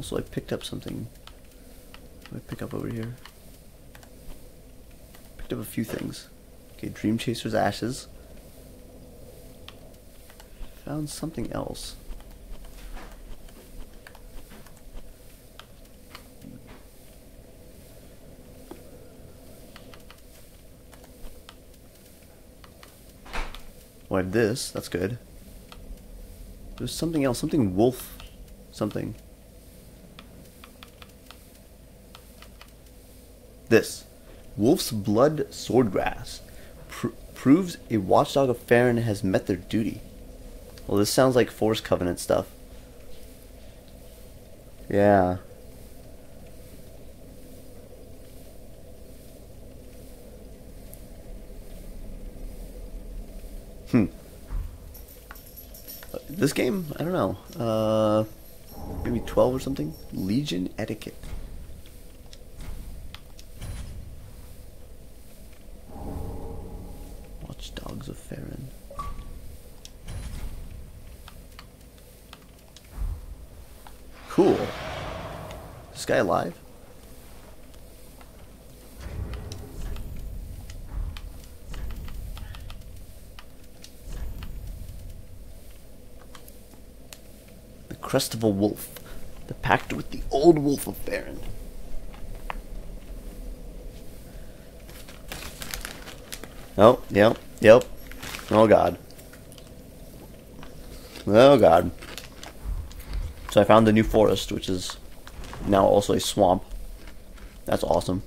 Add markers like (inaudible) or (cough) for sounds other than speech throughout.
Also, I picked up something. What did I pick up over here? Picked up a few things. Okay, Dream Chaser's ashes. Found something else. Oh, I have this. That's good. There's something else. Something wolf. Something. This. Wolf's Blood Swordgrass. Pr- proves a watchdog of Farron has met their duty. Well, this sounds like Force Covenant stuff. Yeah. Hmm. Uh, This game, I don't know. Uh, maybe 12 or something? Legion Etiquette. Watchdogs of Farron. Cool. This guy alive? The crest of a wolf. The pact with the old wolf of Farron. Oh, yep, yep. Oh god. Oh god. So I found the new forest, which is now also a swamp. That's awesome.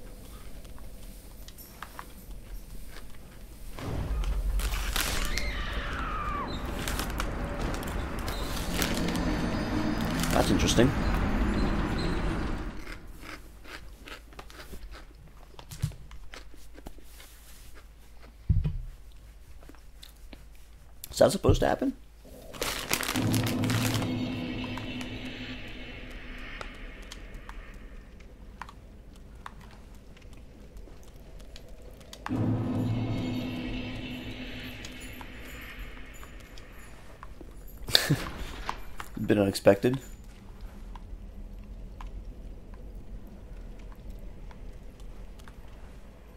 That's interesting. Is that supposed to happen? (laughs) Bit unexpected.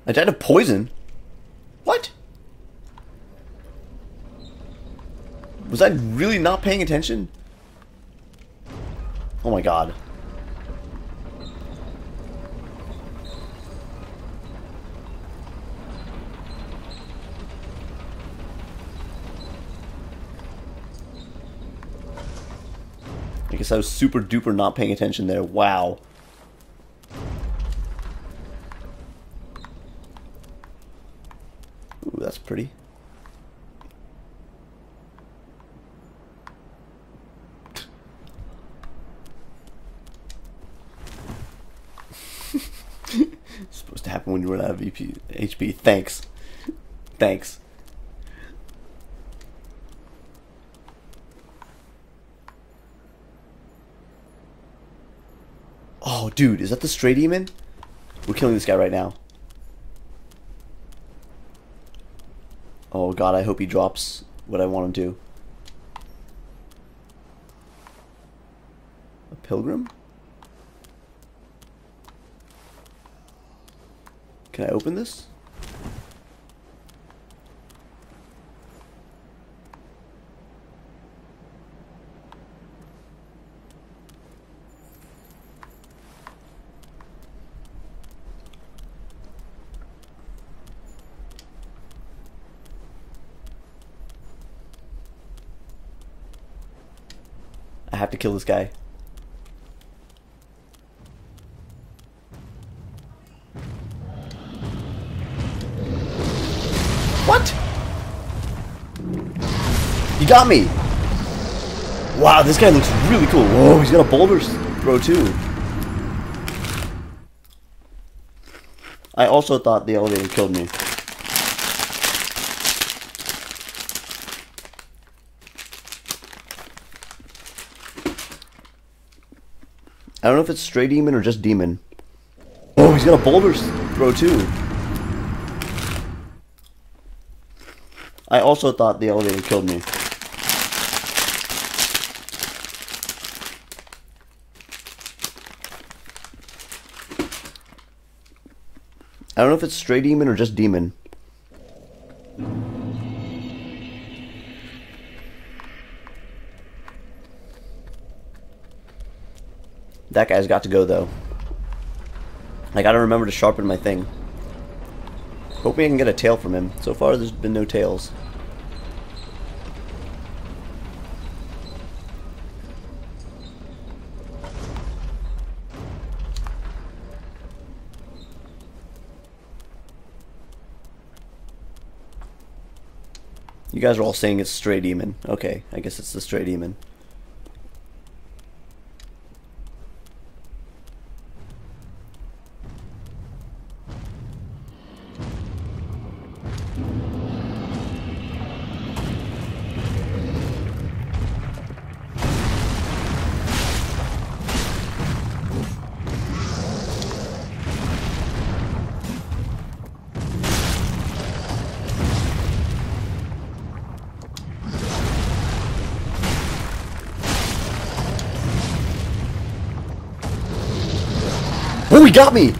I died of poison? What? Was I really not paying attention? Oh my god. I was super duper not paying attention there. Wow. Ooh, that's pretty. (laughs) Supposed to happen when you run out of EP, HP. Thanks. Thanks. Oh, dude, is that the stray demon? We're killing this guy right now. Oh god, I hope he drops what I want him to. A pilgrim? Can I open this? Kill this guy. What? You got me! Wow, this guy looks really cool. Whoa, he's got a boulder throw too. I also thought the elevator killed me. I don't know if it's stray demon or just demon. Oh, he's got a boulder throw too. I also thought the elevator killed me. I don't know if it's stray demon or just demon. That guy's got to go though. I gotta remember to sharpen my thing. Hoping I can get a tail from him. So far there's been no tails. You guys are all saying it's stray demon. Okay, I guess it's the stray demon. Got me!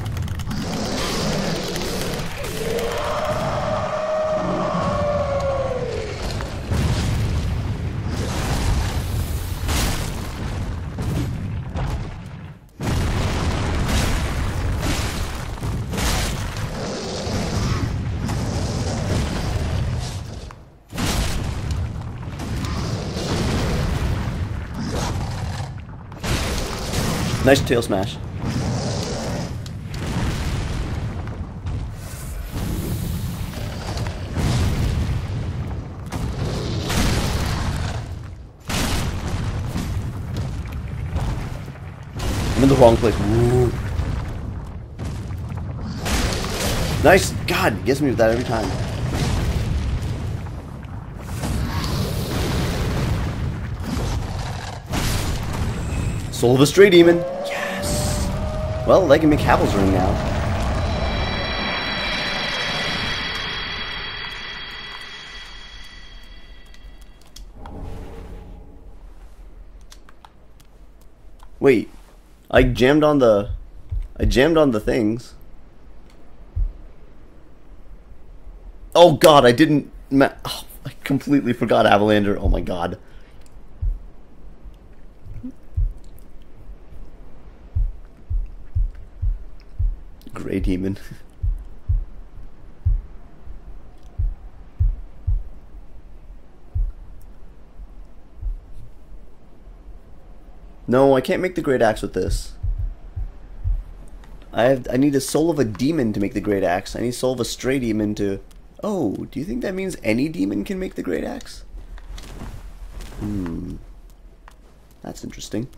Nice tail smash. Wrong place. Ooh. Nice. God, gets me with that every time. Soul of a Stray Demon. Yes. Well, Leg and McHavel's ring now. Wait, I jammed on the, I jammed on the things. Oh God, I didn't. Oh, I completely forgot Avalander. Oh my God. Grey Demon. (laughs) no, I can't make the Great Axe with this. I have. I need a soul of a demon to make the Great Axe. I need soul of a stray demon to. Oh, do you think that means any demon can make the Great Axe? Hmm. That's interesting.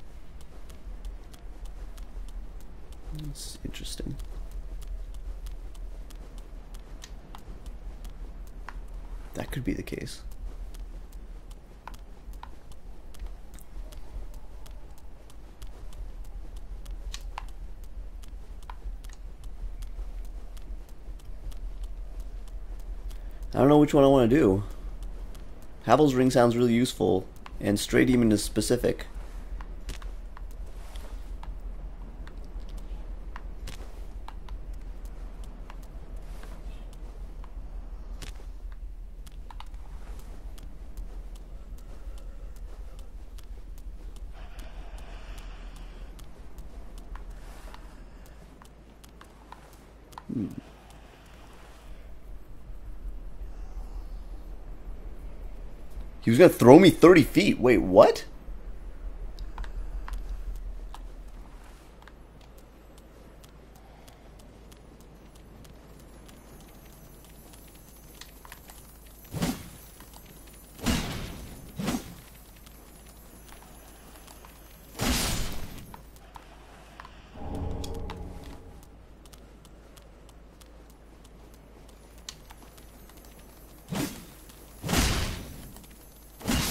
That's interesting. That could be the case. I don't know which one I want to do. Havel's ring sounds really useful, and Stray Demon is specific. He was gonna throw me 30 feet. Wait, what?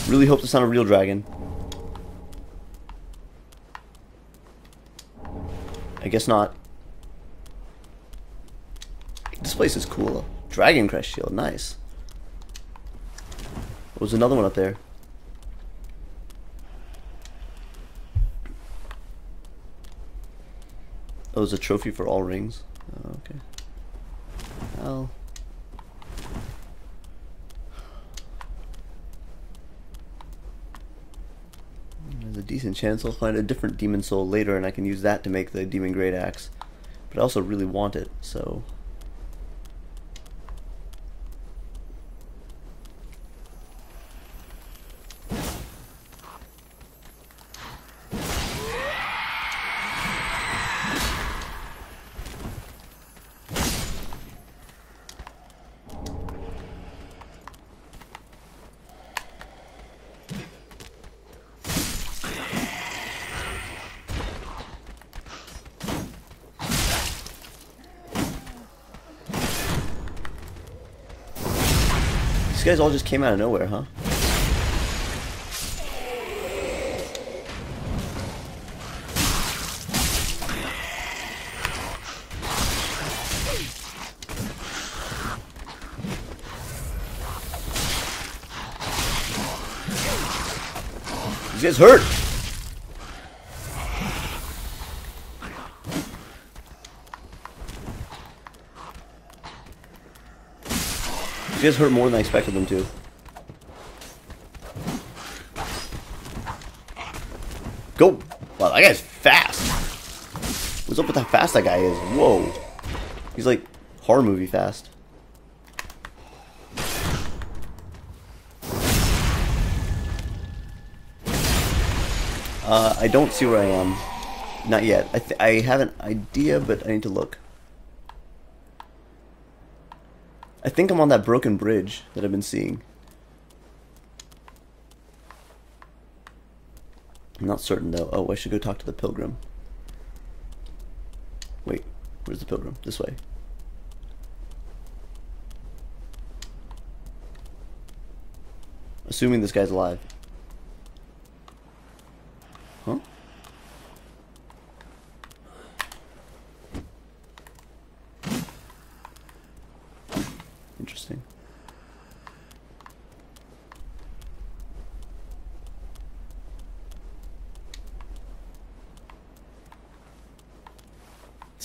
Really hope it's not a real dragon. I guess not. This place is cool. Dragon Crest Shield, nice. Oh, there was another one up there. Oh, there's a trophy for all rings. Oh, okay. Well. There's a decent chance I'll find a different demon soul later and I can use that to make the demon great axe. But I also really want it, so all just came out of nowhere, huh? Guys hurt! Guys hurt more than I expected them to. Go! Wow, that guy's fast! What's up with how fast that guy is? Whoa! He's like horror movie fast. Uh, I don't see where I am. Not yet. I, I have an idea, but I need to look. I think I'm on that broken bridge that I've been seeing. I'm not certain though. Oh, I should go talk to the pilgrim. Wait, where's the pilgrim? This way. Assuming this guy's alive. Huh?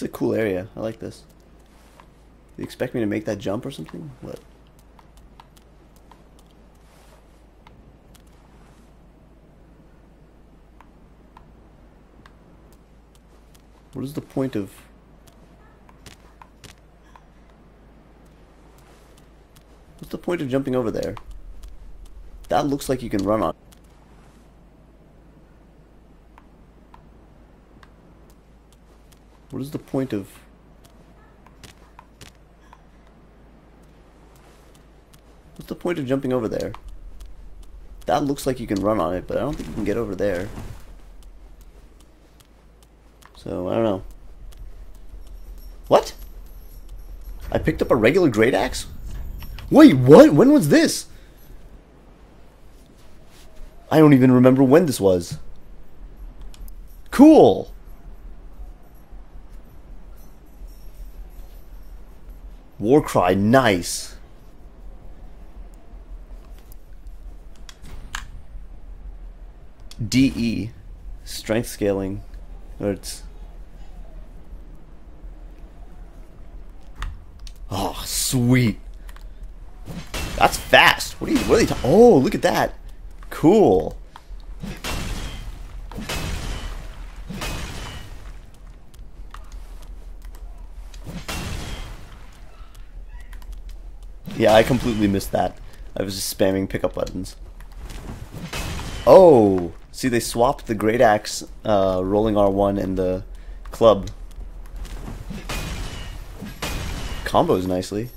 It's a cool area. I like this. You expect me to make that jump or something? What? What is the point of... What's the point of jumping over there? That looks like you can run on. What is the point of... What's the point of jumping over there? That looks like you can run on it, but I don't think you can get over there. So, I don't know. What? I picked up a regular great axe? Wait, what? When was this? I don't even remember when this was. Cool! Warcry, nice. DE, strength scaling, or it's. Oh, ah, sweet. That's fast. What are you? What are you? Oh, look at that. Cool. Yeah, I completely missed that. I was just spamming pickup buttons. Oh! See, they swapped the Great Axe uh, Rolling R1 and the club. Combos nicely.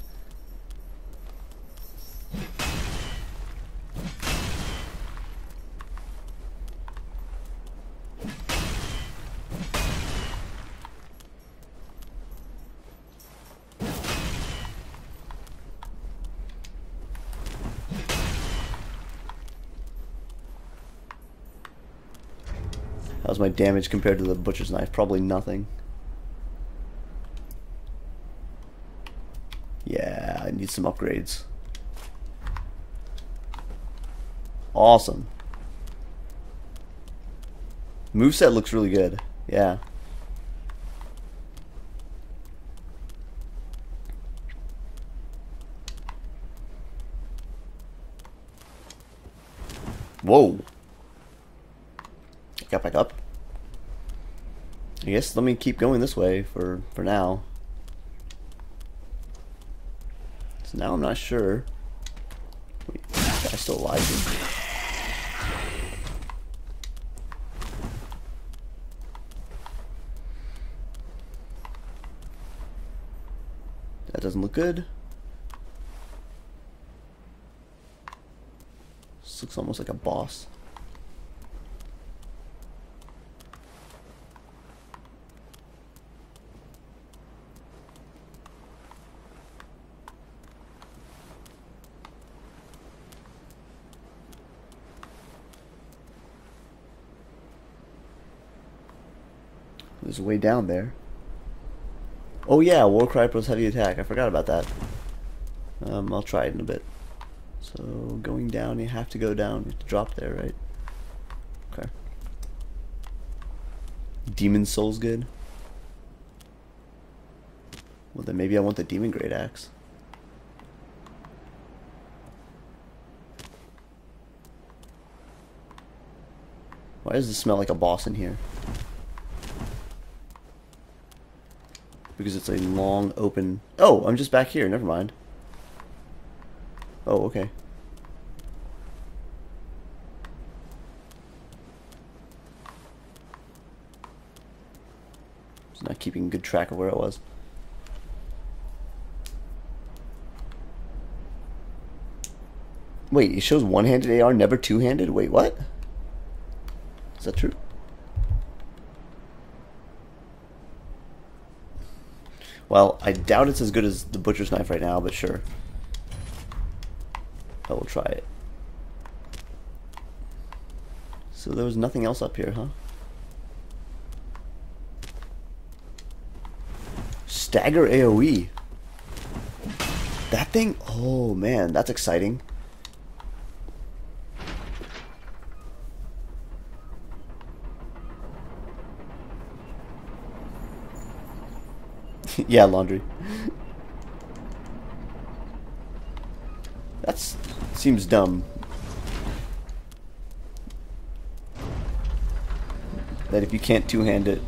My damage compared to the butcher's knife? Probably nothing. Yeah, I need some upgrades. Awesome. Moveset looks really good. Yeah. Whoa. Got back up. I guess let me keep going this way for, for now. So now I'm not sure. Wait, I still alive? That doesn't look good. This looks almost like a boss. A way down there. Oh yeah, Warcry plus heavy attack. I forgot about that. Um, I'll try it in a bit. So going down, you have to go down. You have to drop there, right? Okay. Demon Soul's good. Well then maybe I want the Demon Great Axe. Why does it smell like a boss in here? Because it's a long open... Oh, I'm just back here. Never mind. Oh, okay. Just not keeping good track of where it was. Wait, it shows one-handed AR, never two-handed? Wait, what? Is that true? Well, I doubt it's as good as the butcher's knife right now, but sure. I will try it. So there was nothing else up here, huh? Stagger AoE. That thing? Oh man, that's exciting. (laughs) yeah, laundry. that seems dumb. That if you can't two-hand it,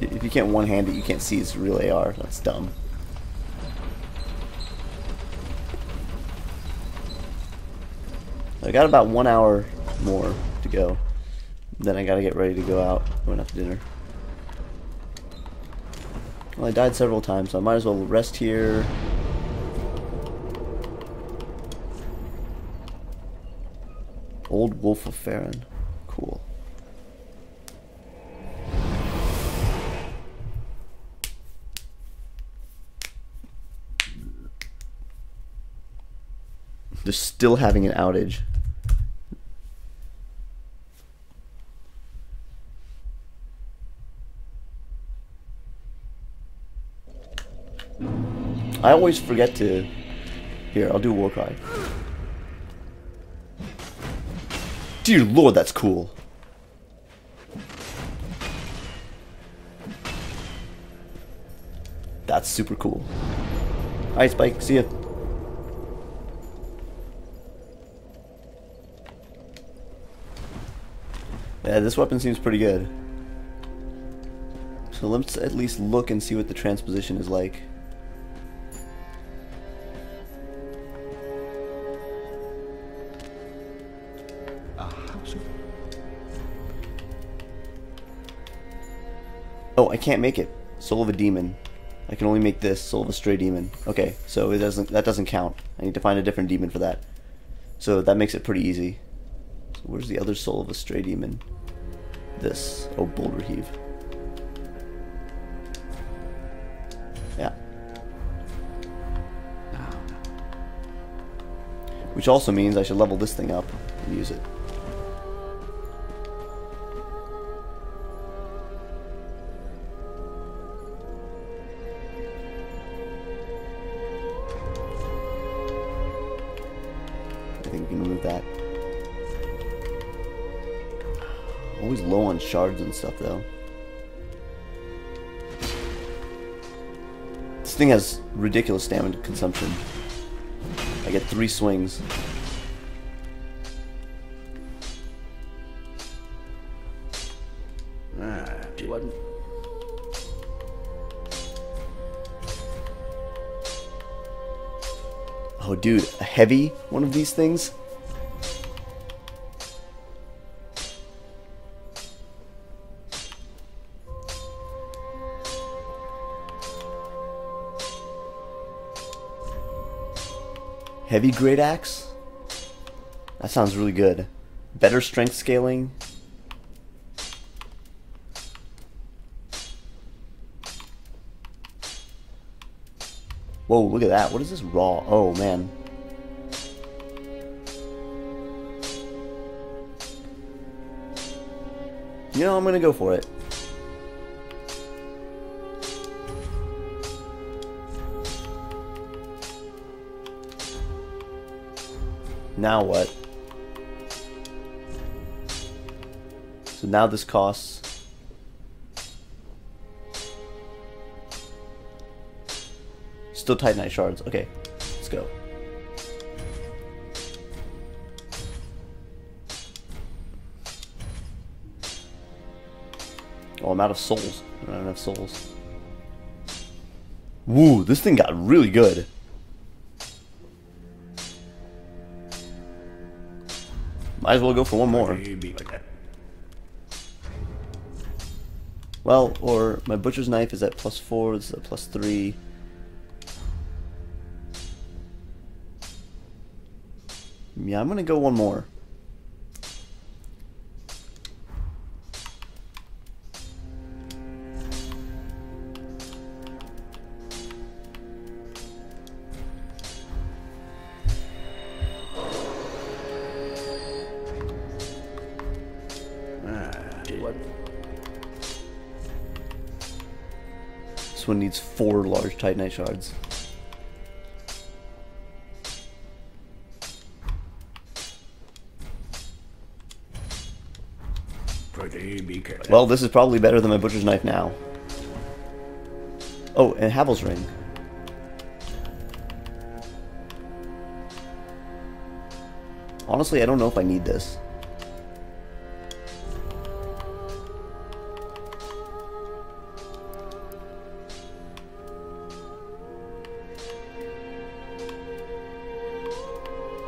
if you can't one-hand it, you can't see it's real AR. That's dumb. I got about one hour more to go. Then I gotta get ready to go out. Going out to dinner. Well, I died several times, so I might as well rest here. Old Wolf of Farron. Cool. They're still having an outage. I always forget to... Here, I'll do a war cry. Dear lord, that's cool. That's super cool. Alright, Spike, see ya. Yeah, this weapon seems pretty good. So let's at least look and see what the transposition is like. Oh, I can't make it. Soul of a demon. I can only make this soul of a stray demon. Okay, so it doesn't that doesn't count. I need to find a different demon for that. So that makes it pretty easy. So where's the other soul of a stray demon? This. Oh, boulder heave. Yeah. Ah. Which also means I should level this thing up and use it. Shards and stuff, though. This thing has ridiculous stamina consumption. I get three swings. Dude, a heavy one of these things? Heavy great axe? That sounds really good. Better strength scaling. Whoa, look at that. What is this raw? Oh, man. You know, I'm gonna go for it. Now what? So now this costs... Still Titanite shards. Okay, let's go. Oh, I'm out of souls. I don't have enough souls. Woo, this thing got really good. Might as well go for one more. Well, or my butcher's knife is at plus four, this is at plus three. Yeah, I'm gonna go one more. Ah, what? This one needs four large Titanite shards. Well, this is probably better than my butcher's knife now. Oh, and Havel's ring. Honestly, I don't know if I need this.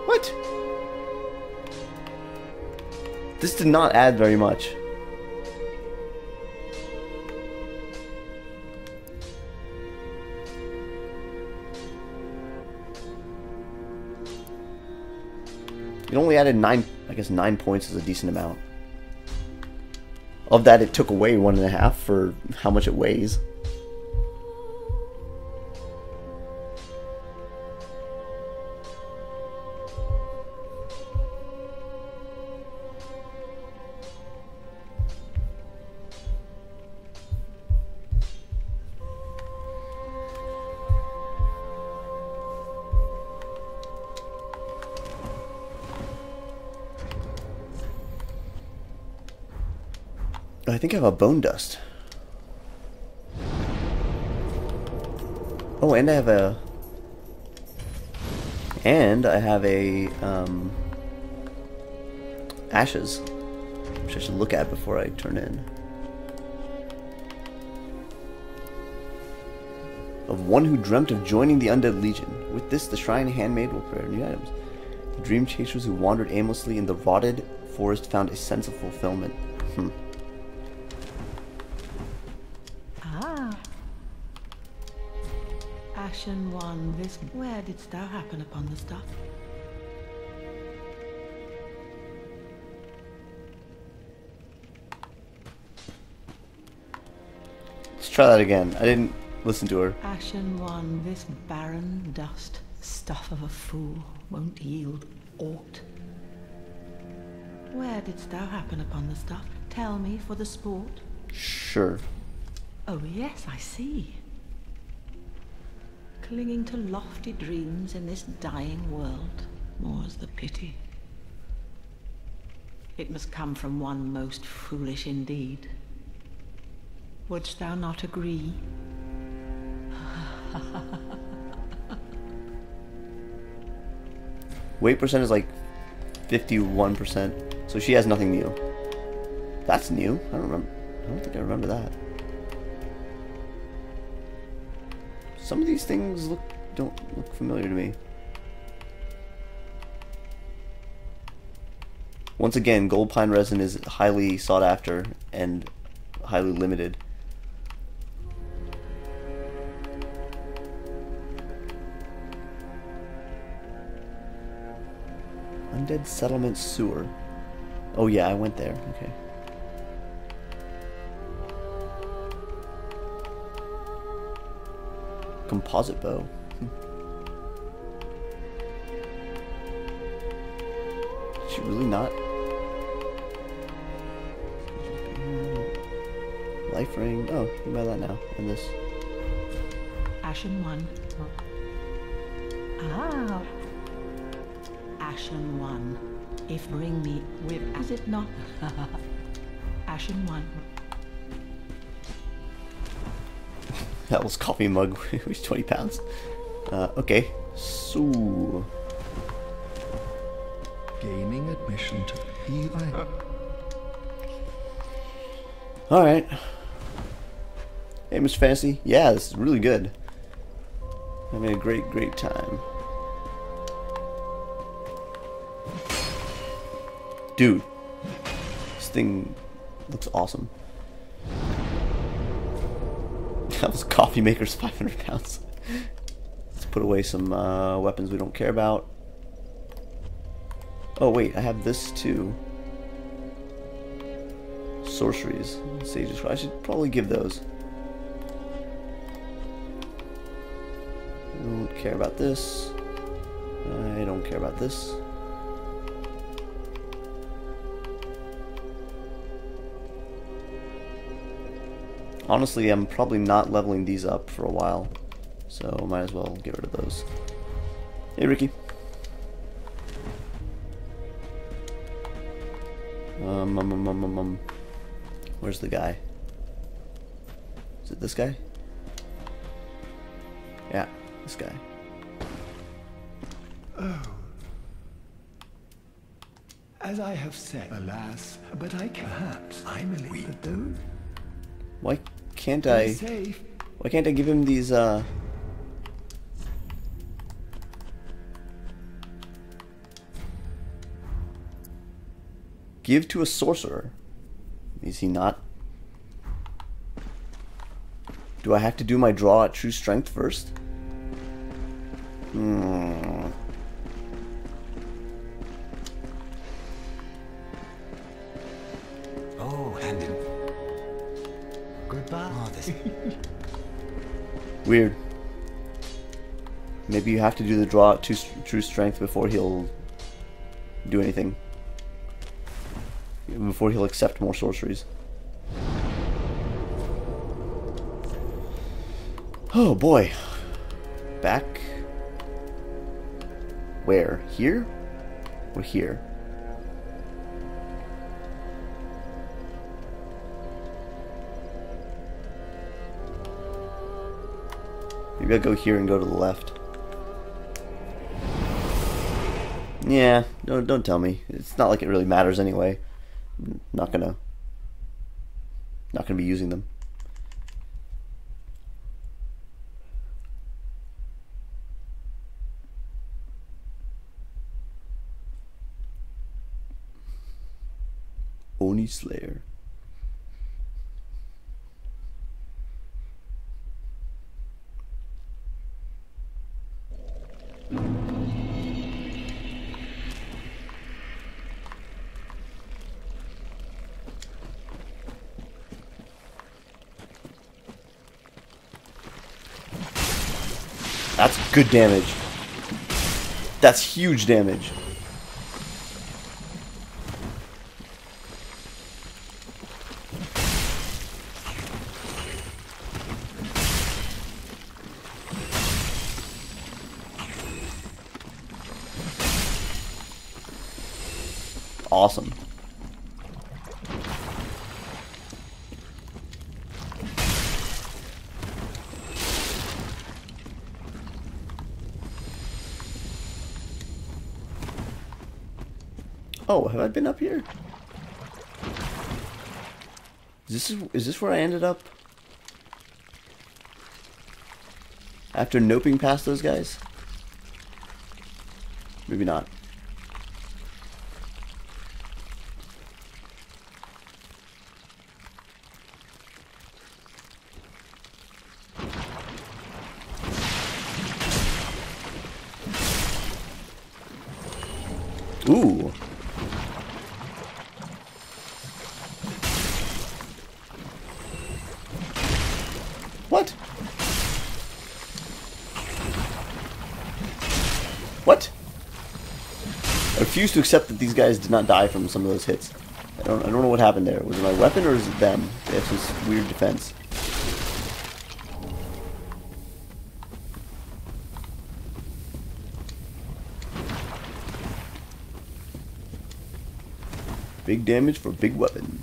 What? This did not add very much. It only added nine, I guess nine points is a decent amount. Of that, it took away one and a half for how much it weighs. Have a bone dust. Oh, and I have a... And I have a, um... Ashes. Which I should look at before I turn in. Of one who dreamt of joining the Undead Legion. With this, the Shrine Handmaid will prepare new items. The dream chasers who wandered aimlessly in the rotted forest found a sense of fulfillment. Hmm. Where didst thou happen upon the stuff? Let's try that again. I didn't listen to her. Ashen one, this barren dust, stuff of a fool, won't yield aught. Where didst thou happen upon the stuff? Tell me for the sport. Sure. Oh, yes, I see. Clinging to lofty dreams in this dying world, more's the pity. It must come from one most foolish indeed. Wouldst thou not agree? (laughs) Weight percent is like 51%. So she has nothing new. That's new. I don't remember. I don't think I remember that. Some of these things look don't look familiar to me. Once again, gold pine resin is highly sought after and highly limited. Undead Settlement Sewer. Oh yeah, I went there. Okay. Composite bow. She really not? Life ring. Oh, you buy that now. And this. Ashen one. Ah. Ashen one. If bring me with is it not? (laughs) Ashen one. That was coffee mug. (laughs) it was 20 pounds. Uh, okay. So. Gaining admission to Eli. Alright. Hey, Mr. Fantasy. Yeah, this is really good. Having a great, great time. Dude. This thing looks awesome. Coffee Maker's 500 pounds. Let's put away some uh, weapons we don't care about. Oh wait, I have this too. Sorceries. Sage's I should probably give those. I don't care about this. I don't care about this. Honestly, I'm probably not leveling these up for a while, so might as well get rid of those. Hey, Ricky. Um, um, um, um, um, um. Where's the guy? Is it this guy? Yeah, this guy. As I have said, alas, but I. Perhaps I believe that those Why can't I? Why can't I give him these? uh... Give to a sorcerer. Is he not? Do I have to do my draw at true strength first? Hmm. Weird. Maybe you have to do the draw two, true strength before he'll do anything. Before he'll accept more sorceries. Oh boy. Back. Where? Here? Or here? Maybe I'll go here and go to the left. Yeah, don't don't tell me. It's not like it really matters anyway. I'm not gonna not gonna be using them. Good damage. That's huge damage. Awesome. Oh, have I been up here? Is this is this where I ended up? After noping past those guys? Maybe not. Ooh. What? What? I refuse to accept that these guys did not die from some of those hits. I don't, I don't know what happened there. Was it my weapon or is it them? They have weird defense. Big damage for big weapon.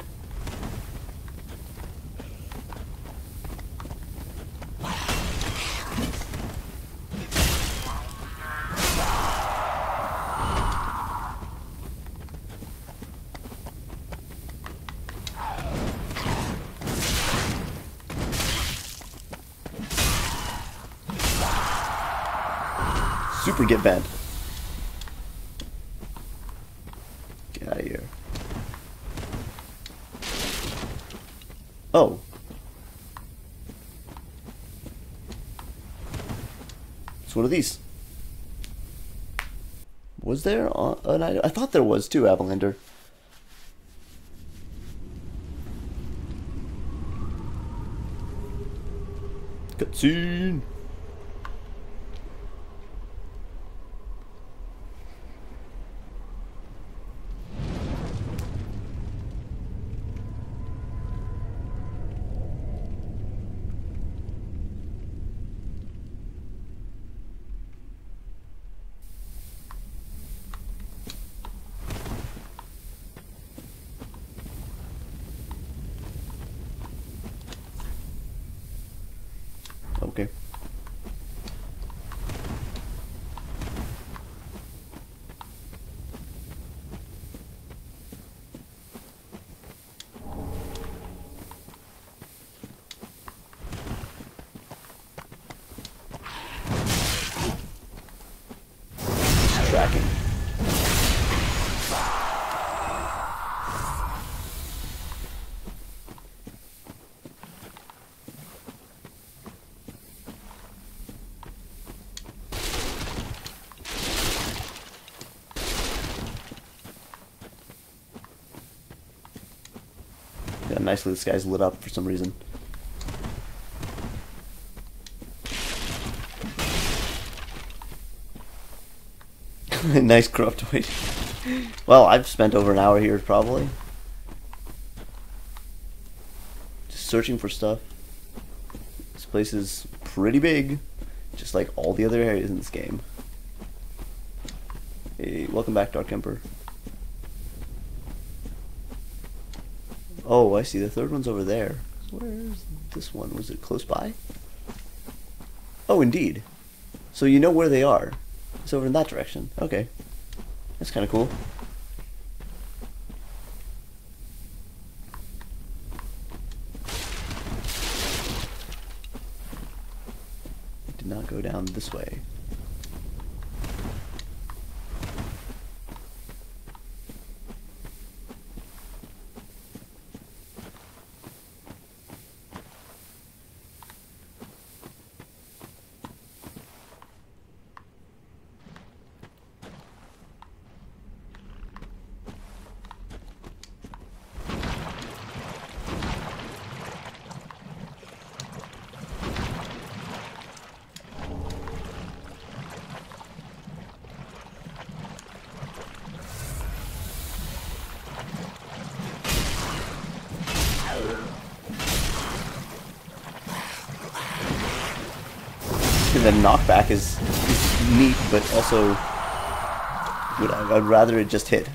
Super get bent. Get out of here. Oh. It's one of these. Was there an item? I thought there was too, Avalander. Cutscene. Okay. Tracking. Yeah, nicely this guy's lit up for some reason. (laughs) nice corrupt wait. Well, I've spent over an hour here probably. Just searching for stuff. This place is pretty big, just like all the other areas in this game. Hey, welcome back, Dark Emperor. Oh, I see. The third one's over there. Where's this one? Was it close by? Oh, indeed. So you know where they are. It's over in that direction. Okay. That's kind of cool. Did not go down this way. the knockback is, is neat, but also would I, I'd rather it just hit.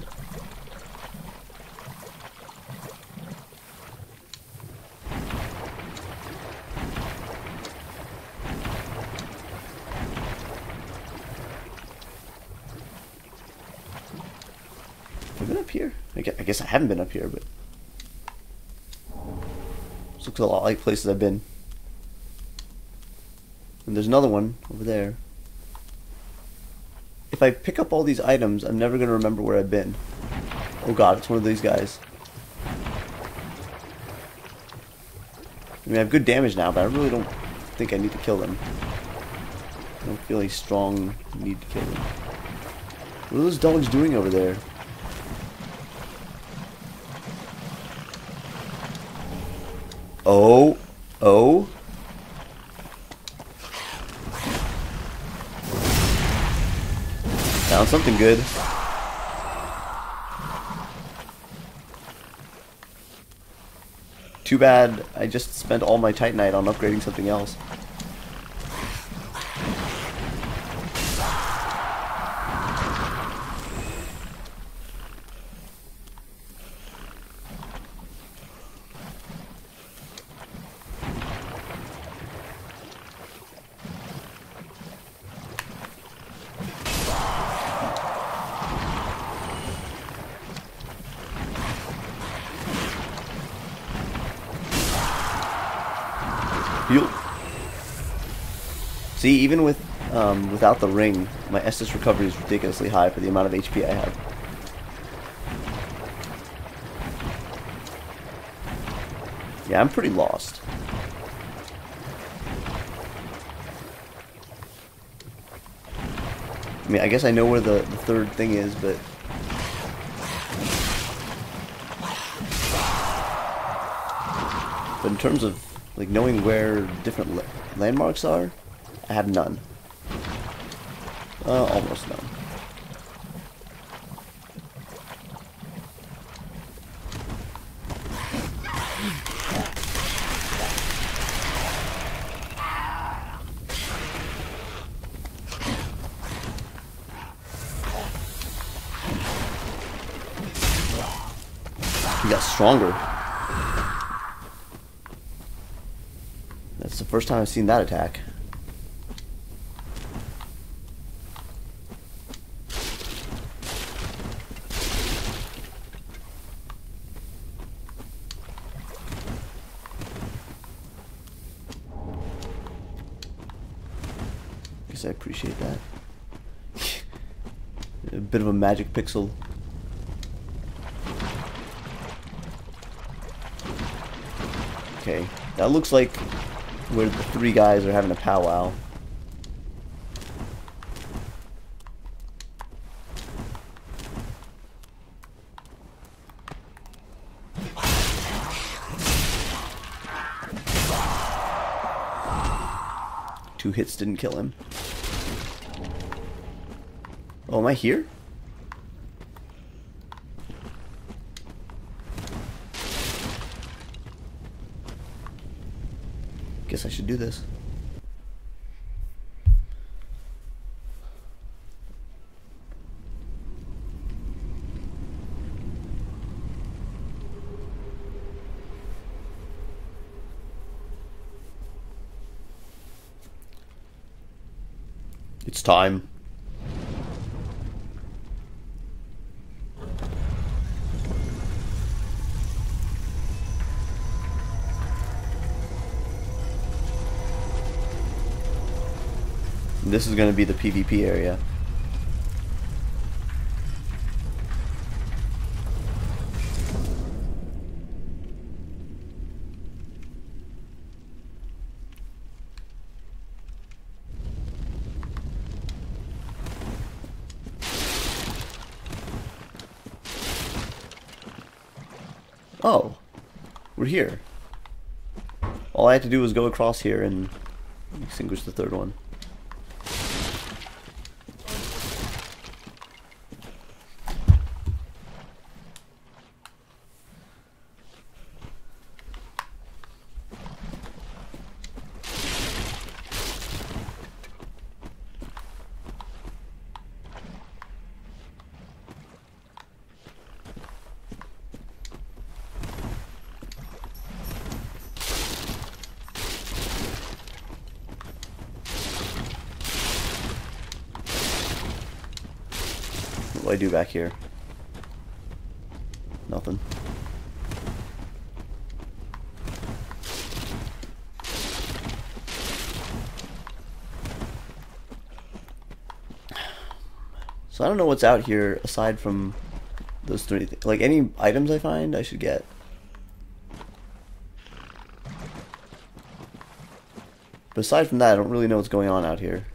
Have I been up here? I guess, I haven't been up here, but looks a lot like places I've been. And there's another one over there. If I pick up all these items, I'm never going to remember where I've been. Oh god, it's one of these guys. I mean, I have good damage now, but I really don't think I need to kill them. I don't feel a strong need to kill them. What are those dogs doing over there? Oh, oh. Found something good. Too bad I just spent all my Titanite on upgrading something else. Heal. See, even with um, without the ring, my Estus recovery is ridiculously high for the amount of HP I have. Yeah, I'm pretty lost. I mean, I guess I know where the, the third thing is, but... But in terms of, like, knowing where different la landmarks are, I have none. Uh, almost done. He got stronger. That's the first time I've seen that attack. Guess I appreciate that. A magic pixel. Okay, that looks like where the three guys are having a powwow. Two hits didn't kill him. Oh, am I here? Guess I should do this. It's time. This is going to be the PvP area. Oh, we're here. All I had to do was go across here and extinguish the third one. What do I do back here? Nothing. So I don't know what's out here aside from those three things. Like any items I find, I should get. But aside from that, I don't really know what's going on out here.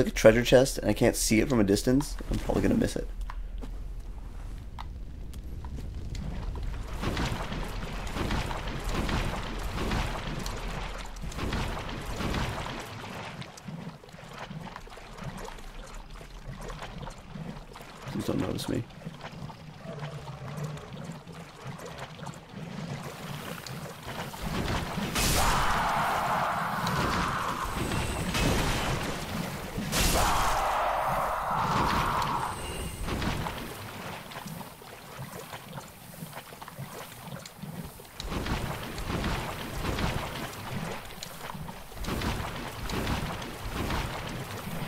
Like a treasure chest and I can't see it from a distance, I'm probably gonna miss it. Please don't notice me.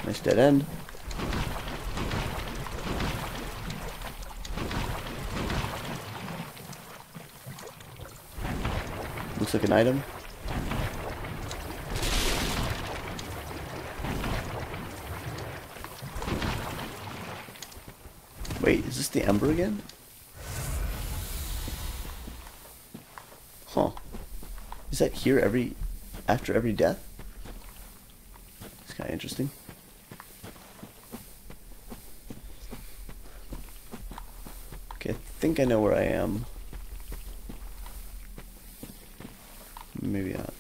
Nice dead end. Looks like an item. Wait, is this the Ember again? Huh. Is that here every after every death? It's kind of interesting. Okay, I think I know where I am. Maybe not.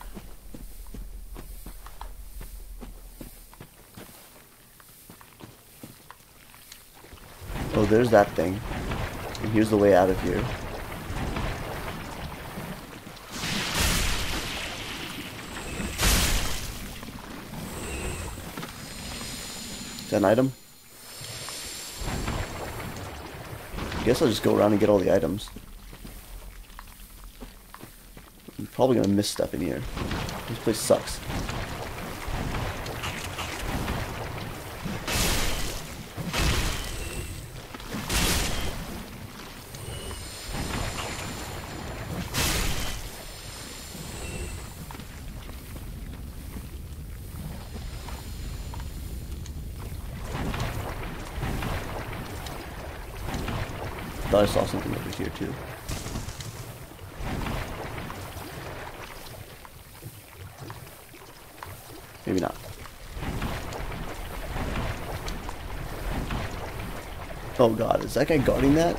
Oh, there's that thing. And here's the way out of here. Is that an item? I guess I'll just go around and get all the items. I'm probably gonna miss stuff in here. This place sucks. Thought I saw something over here too. Maybe not. Oh god, is that guy guarding that?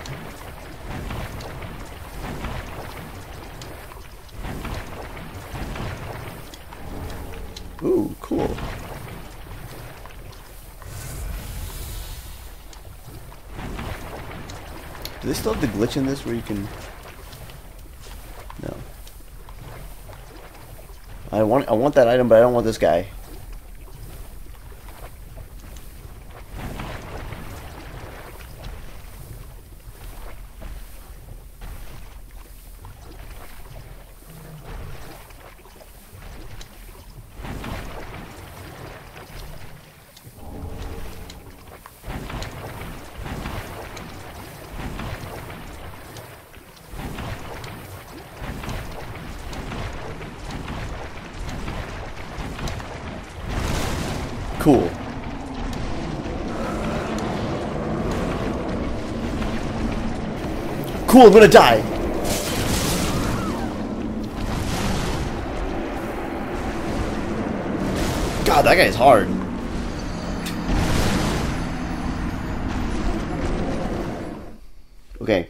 Ooh, cool. Do they still have the glitch in this where you can... No. I want I want that item, but I don't want this guy. Cool. Cool, I'm gonna die. God, that guy's hard. Okay,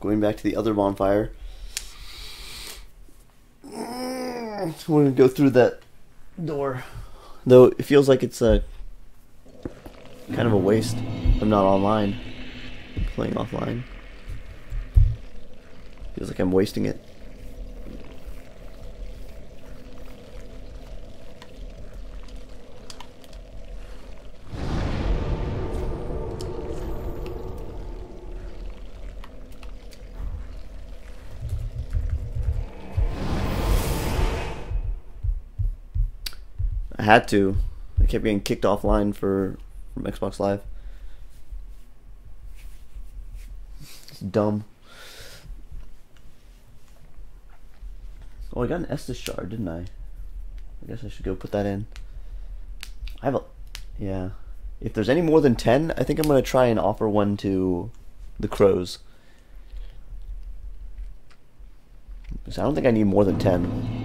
going back to the other bonfire. We're gonna go through that door. Though it feels like it's a kind of a waste. I'm not online. I'm playing offline. Like I'm wasting it. I had to. I kept getting kicked offline for from Xbox Live. It's dumb. Oh, I got an Estus shard, didn't I? I guess I should go put that in. I have a Yeah. If there's any more than 10, I think I'm going to try and offer one to the crows. So I don't think I need more than 10.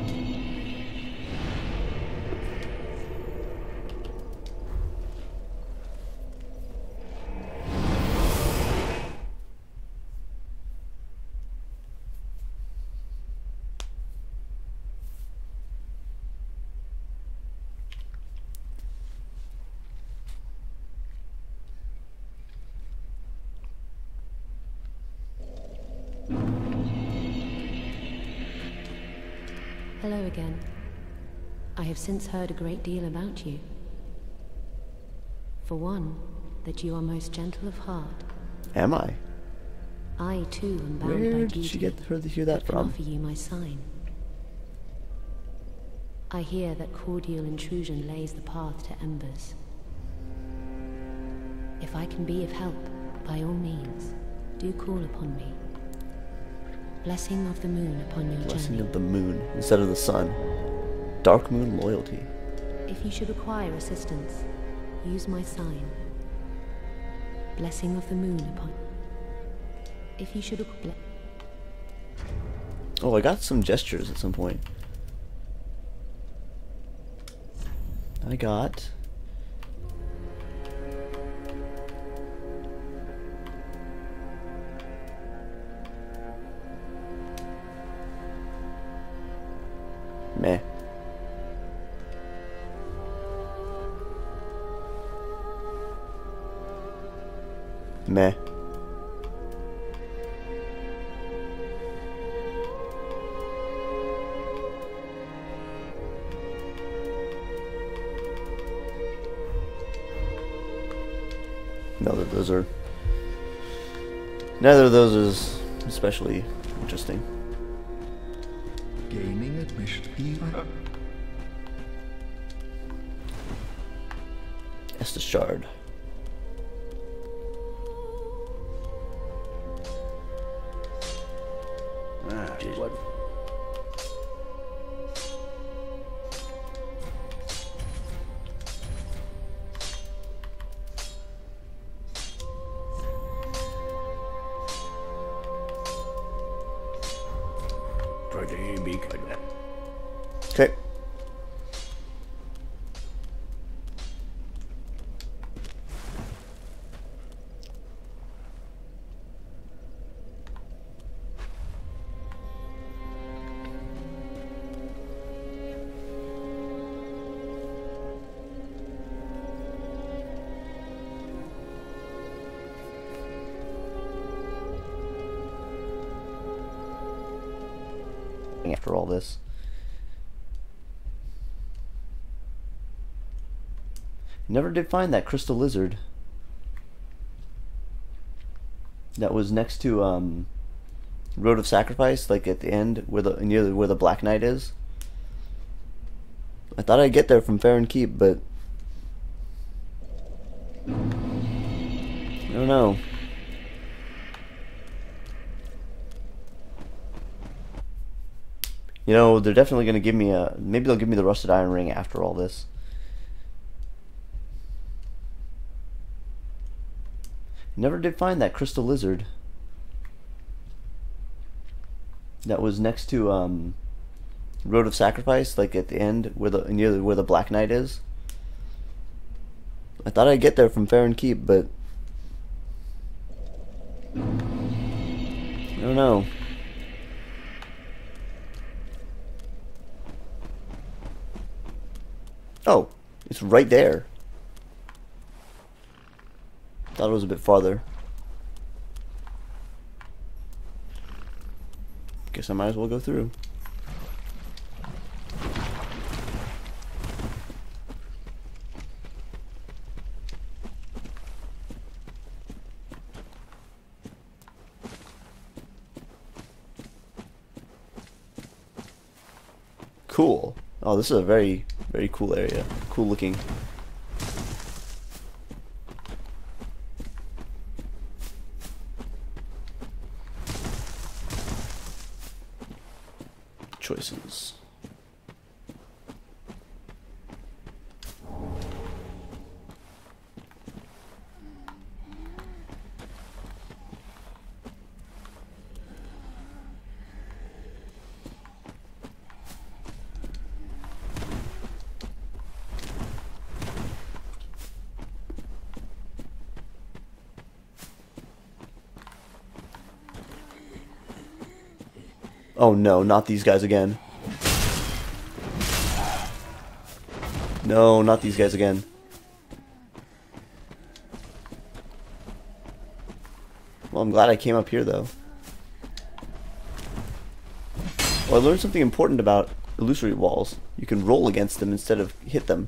Since heard a great deal about you. For one, that you are most gentle of heart. Am I? I too am bound by Where did she get her to hear that from? offer you my sign. I hear that cordial intrusion lays the path to embers. If I can be of help, by all means, do call upon me. Blessing of the moon upon your Blessing journey. of the moon instead of the sun. Dark moon loyalty. If you should require assistance, use my sign. Blessing of the moon upon. If you should. Oh, I got some gestures at some point. I got. Neither of those are. Neither of those is especially interesting. Gaining admission. I Estus Shard. Ah, what? Never did find that crystal lizard. That was next to um, Road of Sacrifice, like at the end where the near where the Black Knight is. I thought I'd get there from Farron Keep, but I don't know. You know, they're definitely gonna give me a. Maybe they'll give me the rusted iron ring after all this. Never did find that crystal lizard. That was next to um, Road of Sacrifice, like at the end where the near where the Black Knight is. I thought I'd get there from Farron Keep, but I don't know. Oh, it's right there. Thought it was a bit farther. Guess I might as well go through. Cool. Oh, this is a very, very cool area. Cool looking. Choices. Oh no, not these guys again. No, not these guys again. Well, I'm glad I came up here though. Well, I learned something important about illusory walls. You can roll against them instead of hit them.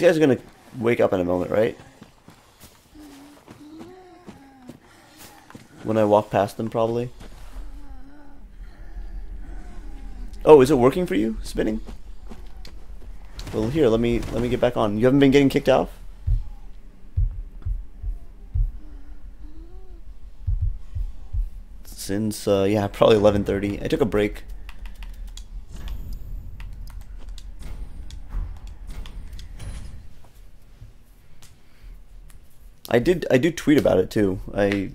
These guys are gonna wake up in a moment, right? When I walk past them, probably. Oh, is it working for you? Spinning? Well, here, let me let me get back on. You haven't been getting kicked off? Since uh, yeah, probably 11:30. I took a break. I did I do tweet about it too. I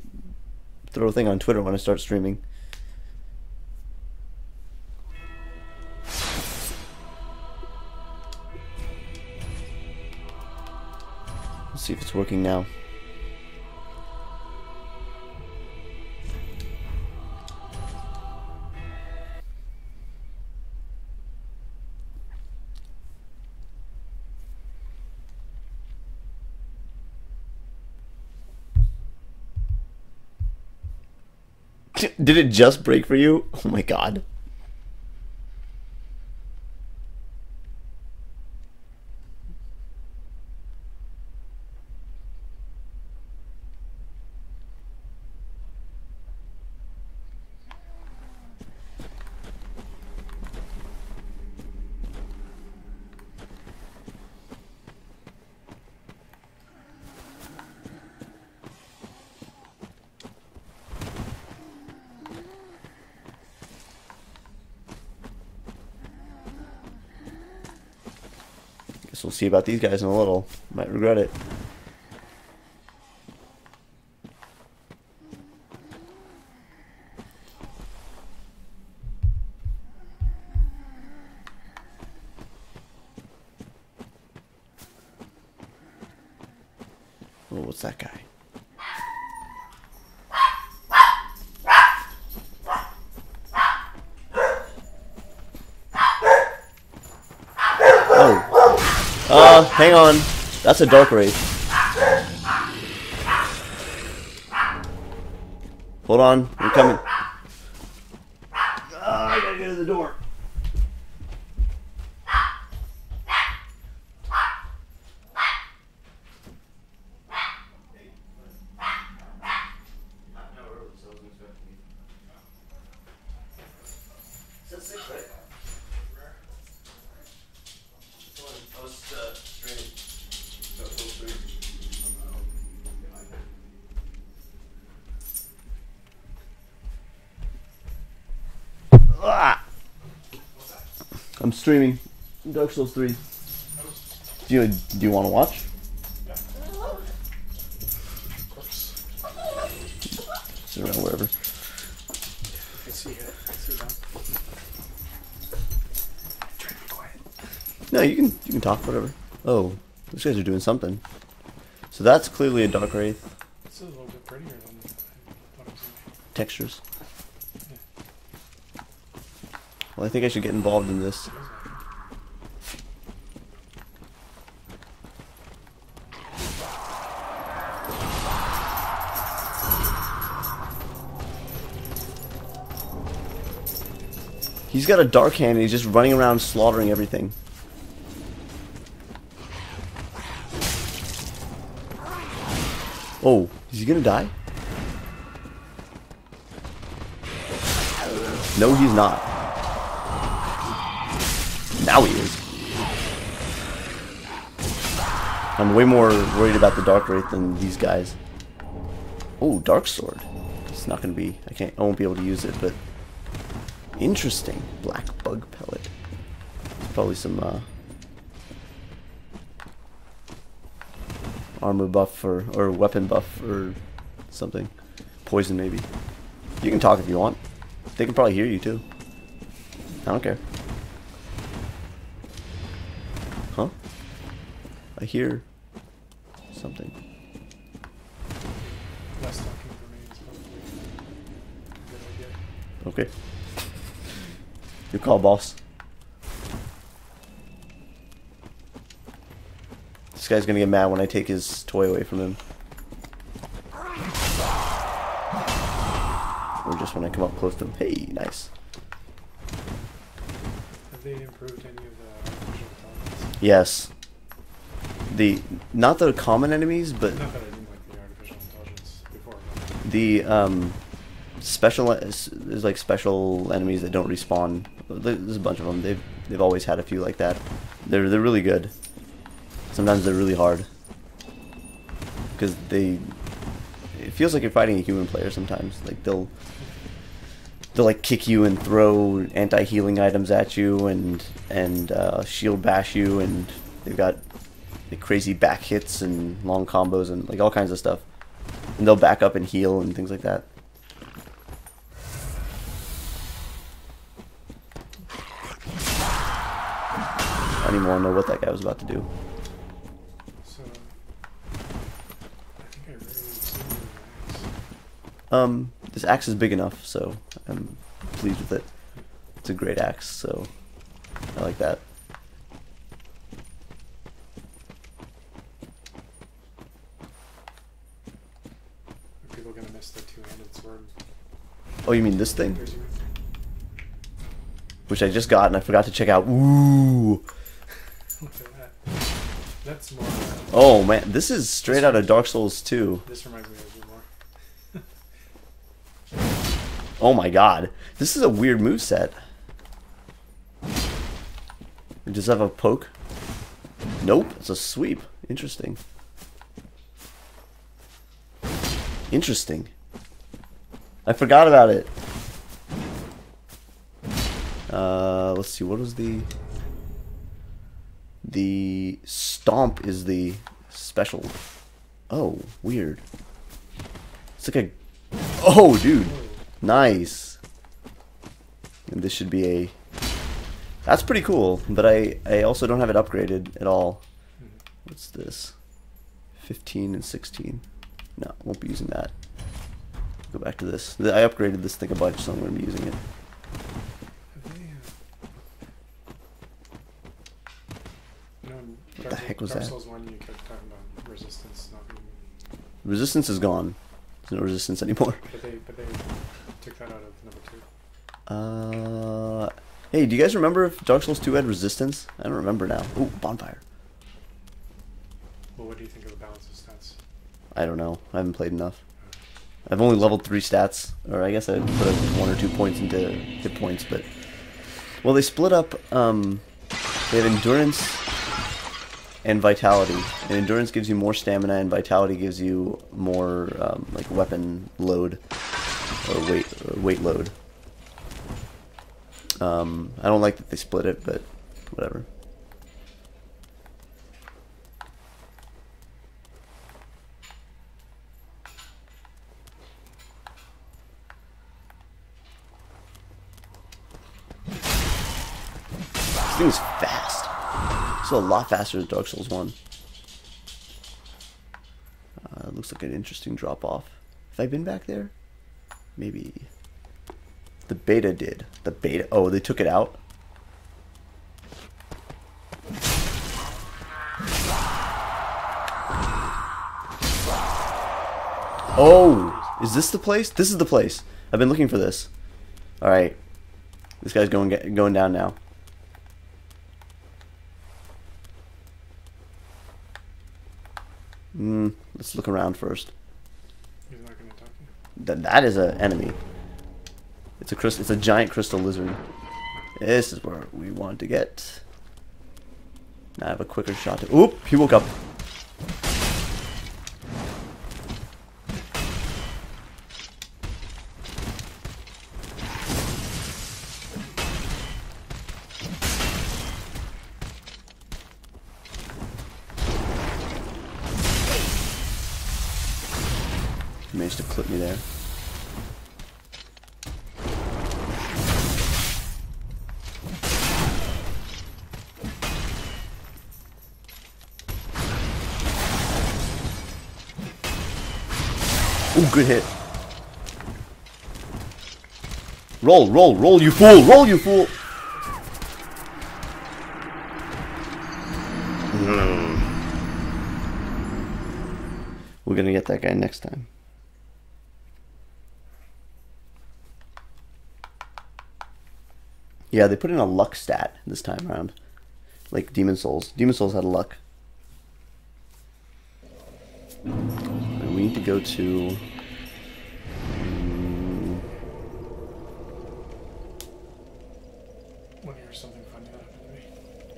throw a thing on Twitter when I start streaming. Let's see if it's working now. Did it just break for you? Oh my god. See about these guys in a little. Might regret it. Oh, what's that guy? Oh. Uh, hang on. That's a dark wraith. Hold on, I'm coming. Streaming Dark Souls 3. Do you do you want to watch? Sit around wherever. No, you can you can talk whatever. Oh, those guys are doing something. So that's clearly a dark wraith. This is a little bit prettier than I was. Textures. Well, I think I should get involved in this. He's got a dark hand and he's just running around slaughtering everything. Oh, is he gonna die? No, he's not. Now he is. I'm way more worried about the Dark Wraith than these guys. Oh, Dark Sword. It's not gonna be. I can't. I won't be able to use it, but interesting. Black Bug Pellet. Probably some uh, armor buff or or weapon buff or something. poison maybe. You can talk if you want. They can probably hear you too. I don't care. Huh? I hear Call, boss. This guy's gonna get mad when I take his toy away from him. Or just when I come up close to him. Hey, nice. Have they improved any of the artificial? Yes. The not the common enemies, but Not that I didn't like the artificial intelligence before. But the um special there's like special enemies that don't respawn. There- There's a bunch of them. They've they've always had a few like that. They're they're really good. Sometimes they're really hard because they. It feels like you're fighting a human player sometimes. Like they'll they'll like kick you and throw anti-healing items at you and and uh, shield bash you and they've got like crazy back hits and long combos and like all kinds of stuff. And they'll back up and heal and things like that. Don't even want to know what that guy was about to do. so I think I seen Um, this axe is big enough, so I'm pleased with it. It's a great axe, so I like that. Are people gonna miss the two-handed sword? Oh, you mean this thing? Which I just got and I forgot to check out. Ooh! That's more. Oh man, this is straight out of Dark Souls 2. this reminds me of more. (laughs) Oh my god. This is a weird move set. Does it have a poke? Nope, it's a sweep. Interesting. Interesting. I forgot about it. Uh, let's see, what was the... The stomp is the special. Oh, weird. It's like a... Oh, dude. Nice. And this should be a... That's pretty cool, but I, I also don't have it upgraded at all. What's this? 15 and 16. No, won't be using that. Go back to this. I upgraded this thing a bunch, so I'm going to be using it. Have they, uh, the heck was Dark that? Souls 1, you kept talking about resistance not being. Resistance is gone. There's no resistance anymore. But they, but they took that out of number two. Uh, hey, do you guys remember if Dark Souls 2 had resistance? I don't remember now. Ooh, bonfire. Well, what do you think of the balance of stats? I don't know. I haven't played enough. I've only leveled three stats, or I guess I put one or two points into hit points, but well, they split up. Um, they have endurance and vitality, and endurance gives you more stamina, and vitality gives you more um, like weapon load or weight or weight load. Um, I don't like that they split it, but whatever. This thing's fast. It's a lot faster than Dark Souls 1. Uh, looks like an interesting drop off. Have I been back there? Maybe. The beta did. The beta. Oh, they took it out? Oh! Is this the place? This is the place. I've been looking for this. Alright. This guy's going going down now. Hmm. Let's look around first. He's not talk to you. That that is an enemy. It's a crystal. It's a giant crystal lizard. This is where we want to get. Now I have a quicker shot. To, oop! He woke up. Roll, roll, roll, you fool! Roll, you fool! Mm. We're gonna get that guy next time. Yeah, they put in a luck stat this time around. Like Demon's Souls. Demon's Souls had luck. And we need to go to.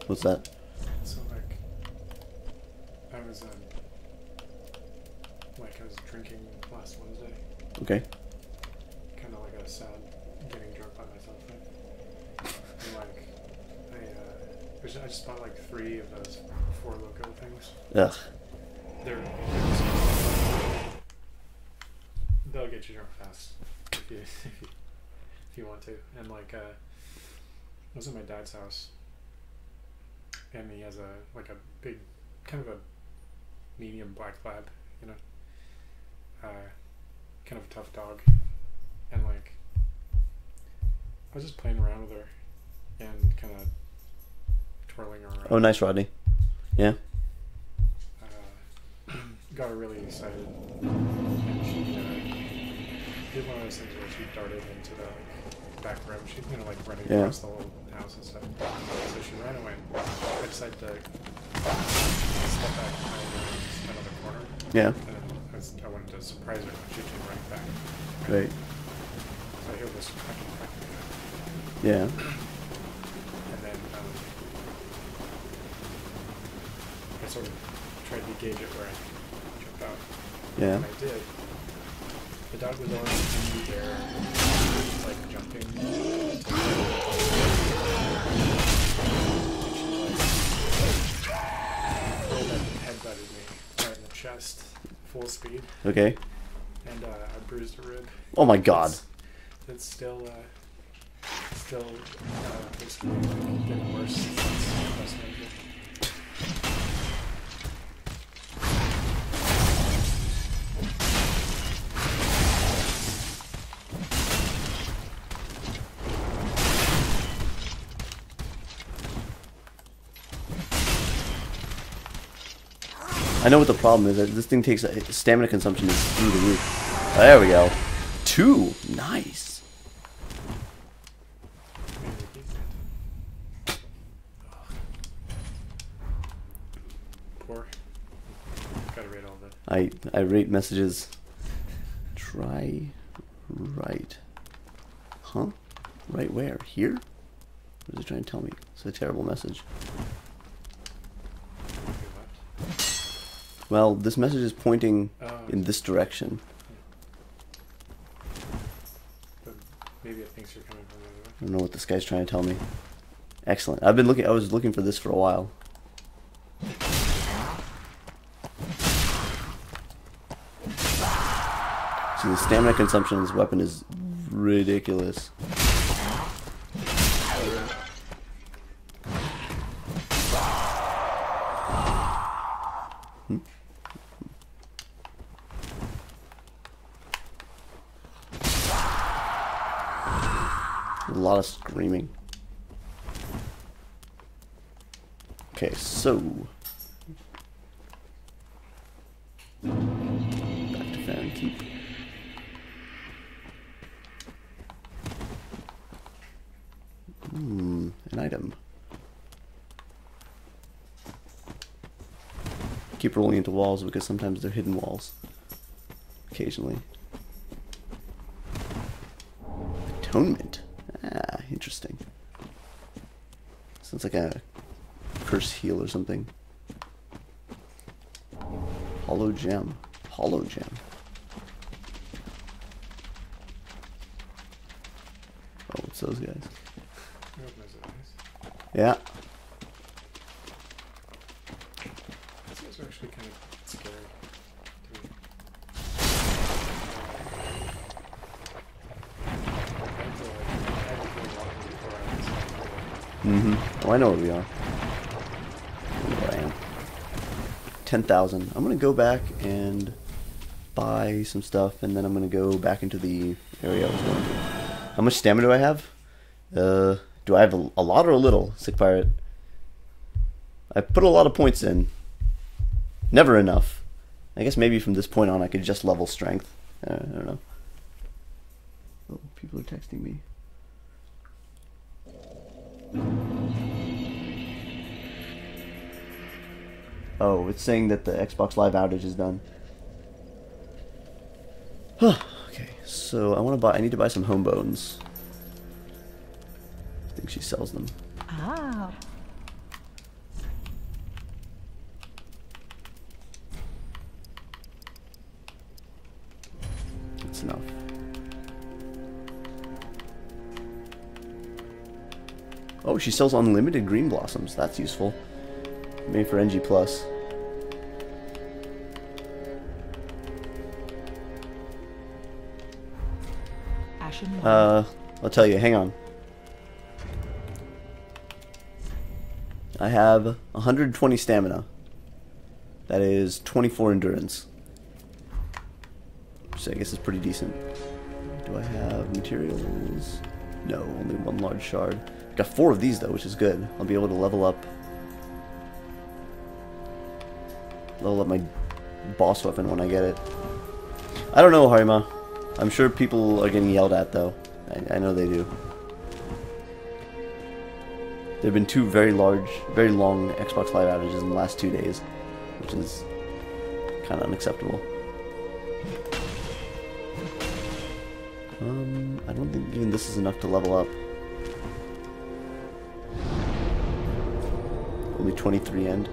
What's that? So like, I was um, like I was drinking last Wednesday, Okay. kind of like a sad getting drunk by myself thing. And like, I uh, which I just bought like three of those Four Loko things. Ugh. They're they'll get you drunk fast if you if you, if you want to. And like, uh, I was at my dad's house, and he has a like a big, kind of a medium black lab, you know, uh, kind of a tough dog, and like, I was just playing around with her, and kind of twirling her around. Oh, nice, Rodney. Yeah. uh, (clears throat) got her really excited. And she uh, did one of those things where she darted into the like, back room. She's you know like running Yeah. across the whole house and stuff. So she ran away. I decided to step back behind her on the corner. Yeah. And I, was, I wanted to surprise her. but She came right back. Great. So I hear this cracking, cracking. Yeah. And then um, I sort of tried to gauge it where I jumped out. Yeah. And I did. The dog was already in the air, like jumping. And she like headbutted me right in the chest, full speed, Okay. and uh, I bruised a rib. Oh my god. It's, it's still, uh, still uh, getting worse. I know what the problem is. This thing takes stamina consumption is through the roof. There we go. Two. Nice. Poor. Gotta read all the. I I rate messages. Try right. Huh? Right where? Here? What is it trying to tell me? It's a terrible message. Well, this message is pointing Oh, in this direction. maybe it thinks you're coming from the other way. I don't know what this guy's trying to tell me. Excellent. I've been looking. I was looking for this for a while. The stamina consumption of this weapon is ridiculous. A lot of screaming. Okay, so back to Farron an item. Keep rolling into walls because sometimes they're hidden walls. Occasionally. Atonement. Ah, interesting. Sounds like a curse heal or something. Hollow gem. Hollow gem. Oh, it's those guys. I open his eyes. Yeah. These guys are actually kind of scary to me. I had to, like, I had to go walking before I was Mm-hmm. Oh, I know where we are. I know where I am. 10,000. I'm going to go back and buy some stuff, and then I'm gonna go back into the area I was going to. How much stamina do I have? Uh, do I have a, a lot or a little? Sick pirate. I put a lot of points in. Never enough. I guess maybe from this point on I could just level strength. Uh, I don't know. Oh, people are texting me. Oh, it's saying that the Xbox Live outage is done. (sighs) okay, so I want to buy. I need to buy some home bones. Think she sells them. Ah. That's enough. Oh, she sells unlimited green blossoms. That's useful. Made for NG Plus. Uh, I'll tell you. Hang on. I have 120 stamina. That is 24 endurance. So I guess it's pretty decent. Do I have materials? No, only one large shard. Got four of these though, which is good. I'll be able to level up. Level up my boss weapon when I get it. I don't know, Harima. I'm sure people are getting yelled at though. I, I know they do. There have been two very large, very long Xbox Live outages in the last two days, which is kind of unacceptable. Um, I don't think even this is enough to level up. Only 23 end.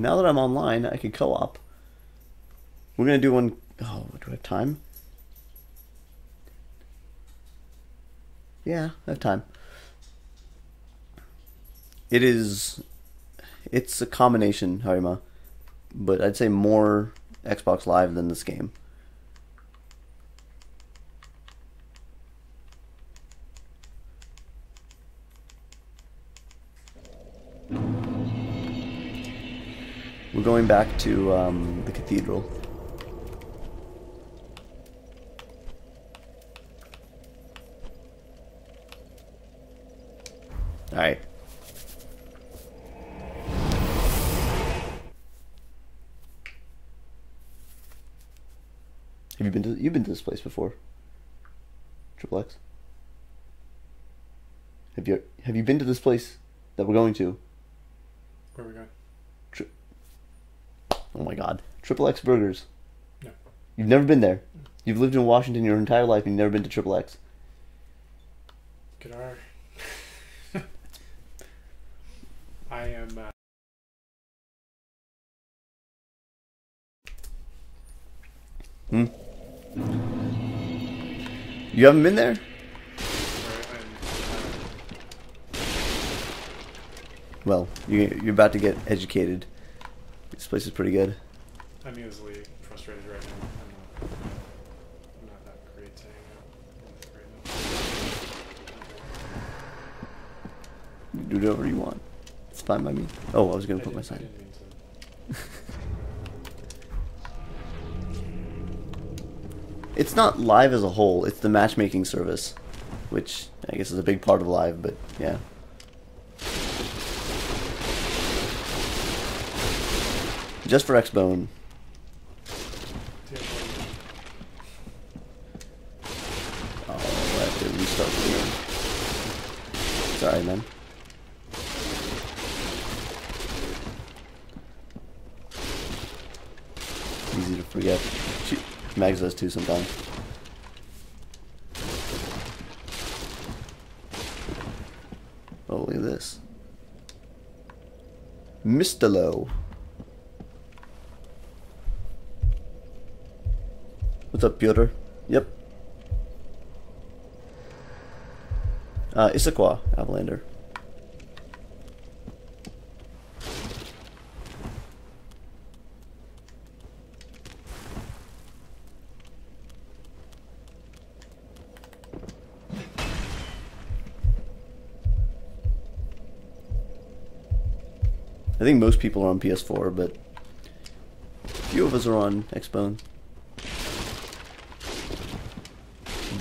Now that I'm online, I can co-op. We're gonna do one oh do I have time? Yeah, I have time. It is it's a combination, Harima. But I'd say more Xbox Live than this game. We're going back to um, the cathedral. Alright. Have you been to you've been to this place before? Triple X? Have you have you been to this place that we're going to? Where are we going? Oh my god. Triple X Burgers. No. You've never been there. You've lived in Washington your entire life and you've never been to Triple X. Get our. (laughs) I am. Uh, Hmm? You haven't been there? Well, you, you're about to get educated. This place is pretty good. I'm easily frustrated right now. I'm not, I'm not that great to hang out right now. You do whatever you want. It's fine by me. Oh, I was gonna I put my sign. didn't mean to. (laughs) It's not live as a whole. It's the matchmaking service, which I guess is a big part of live. But yeah. Just for Xbone. Oh, I have to restart the game. Sorry, man. Easy to forget. She, Mags does too sometimes. Oh, look at this. Mr. computer. Yep. Uh, Issaquah, Avalander. I think most people are on PS4, but a few of us are on Xbone.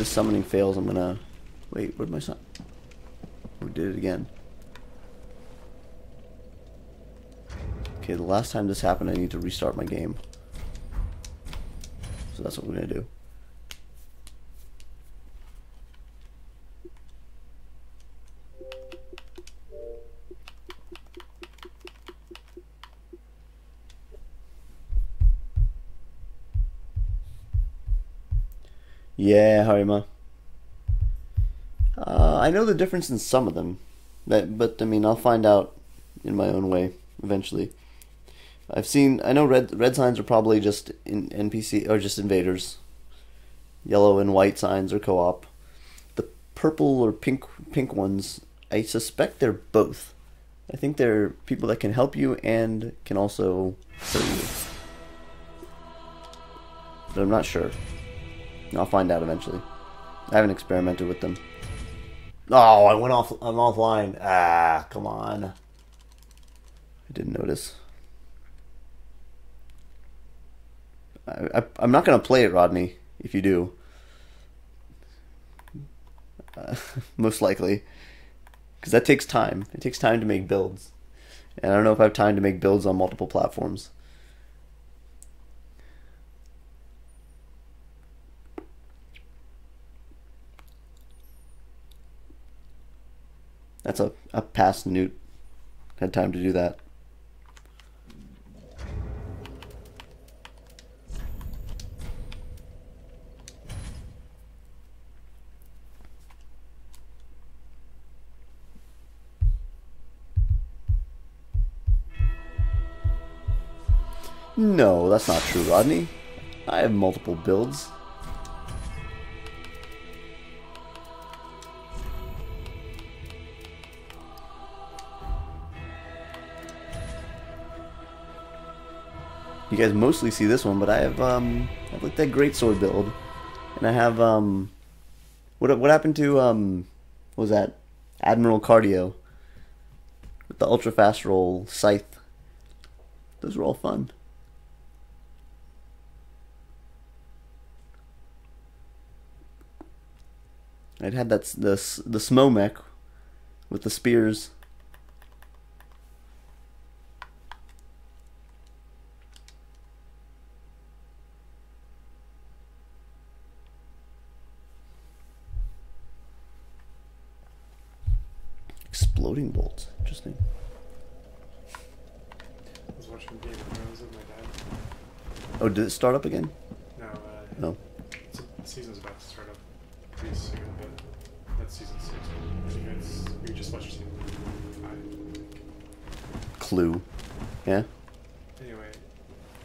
Summoning fails, I'm gonna... Wait, where'd my son... We did it again. Okay, the last time this happened, I need to restart my game. So that's what we're gonna do. Yeah, Harima. Uh, I know the difference in some of them, but, but I mean, I'll find out in my own way eventually. I've seen. I know red red signs are probably just in NPC or just invaders. Yellow and white signs are co-op. The purple or pink pink ones, I suspect they're both. I think they're people that can help you and can also hurt you. But I'm not sure. I'll find out eventually. I haven't experimented with them. Oh, I went off. I'm offline. Ah, come on. I didn't notice. I, I, I'm not gonna play it, Rodney. If you do, uh, (laughs) most likely, because that takes time. It takes time to make builds, and I don't know if I have time to make builds on multiple platforms. That's a, a past newt. Had time to do that. No, that's not true, Rodney. I have multiple builds. You guys mostly see this one, but I have um I have like that great sword build, and I have um what what happened to um what was that Admiral Cardio with the ultra fast roll scythe. Those were all fun. I'd had that the the smo mech with the spears. Exploding bolts. Interesting. I was watching Game of Thrones with my dad. Oh, did it start up again? No, uh, No. season's about to start up pretty soon, but that's season six. I think it's we just watched season five. Clue. Yeah. Anyway,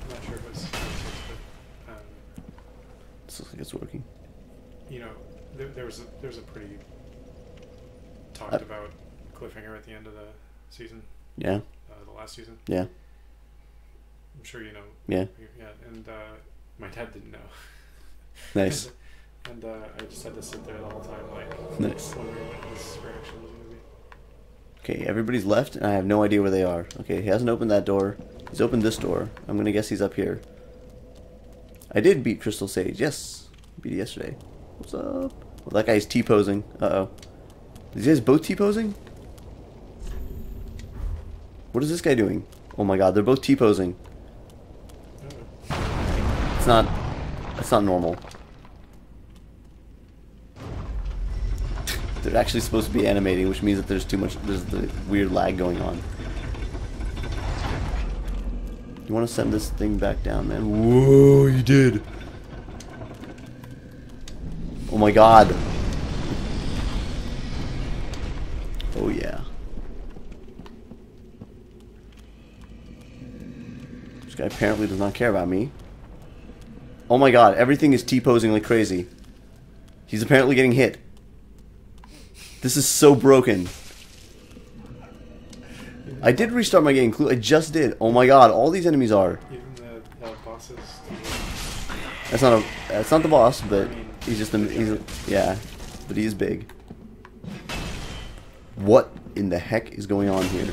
I'm not sure if it's season six, but um, This looks like it's working. you know, there, there was a there was a pretty talked Uh, about cliffhanger at the end of the season, Yeah. uh, the last season. Yeah. I'm sure you know. Yeah. Yeah, and uh, my dad didn't know. (laughs) Nice. and uh, I just had to sit there the whole time, like, Nice. wondering what his reaction was to be. Okay, everybody's left, and I have no idea where they are. Okay, he hasn't opened that door. He's opened this door. I'm gonna guess he's up here. I did beat Crystal Sage. Yes, beat it yesterday. What's up? Well, that guy's T-posing. Uh oh. These guys both T-posing? What is this guy doing? Oh my god, they're both T-posing. It's not. It's not normal. They're actually supposed to be animating, which means that there's too much. There's the weird lag going on. You want to send this thing back down, man? Whoa, you did. Oh my god. Oh yeah. This guy apparently does not care about me. Oh my god, everything is T-posing like crazy. He's apparently getting hit. This is so broken. I did restart my game. I just did. Oh my god, all these enemies are. Even the, bosses. That's not a. That's not the boss, but he's just a. He's a, yeah, but he's big. What in the heck is going on here?